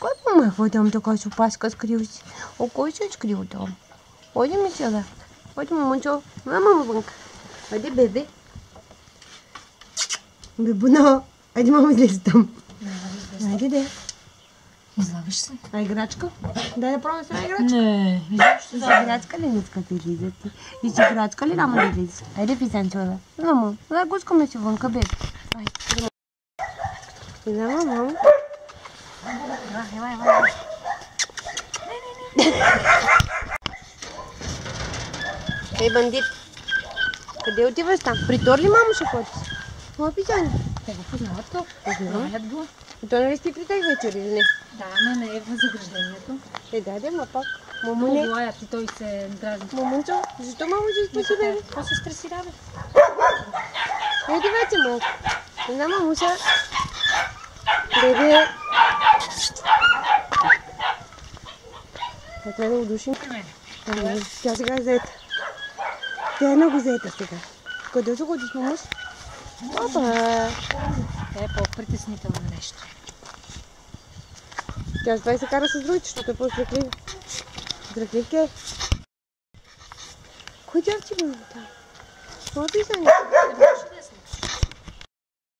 Кой помахва там така с опаска скривси? О, кой се скрил там? Оди ми сега. Оди, момчо. Мама му вънка. Айде, бебе. Бебуна. Айде, мама, излезе там. Айде, де. Излагаш се. А играчка? Дай да пробвам сега играчка. Не, изобщо За играчка ли не искате излиза ти? И с играчка ли няма да излиза? Айде, писанчо, бе. Мамо, дай гускаме си вънка, бебе. Ай, да, мамо. Вай, вай, вай. Ей, бандит. Къде отиваш там? При Тор ли мамо ще ходиш? Моя писание. Те го познават то. Знаят го. И то нали сте при тях вечер или не? Да, ама не е възнаграждението. Е, да, да, ма пак. Мамо не. Лаят и той се дразни. Момунчо, защо мамо ще спаси бебе? Какво се стресира, бе? Еди вече малко. Не знам, мамуша. Бебе. Тя трябва да го душим. Тя сега е заета. Тя е много заета сега. Къде се ходиш, мамуш? Опа! Е по-притеснително нещо. Тя с това и се кара с другите, защото е по-страхлив. Страхлив е. Кой дявче бе там? Това писане.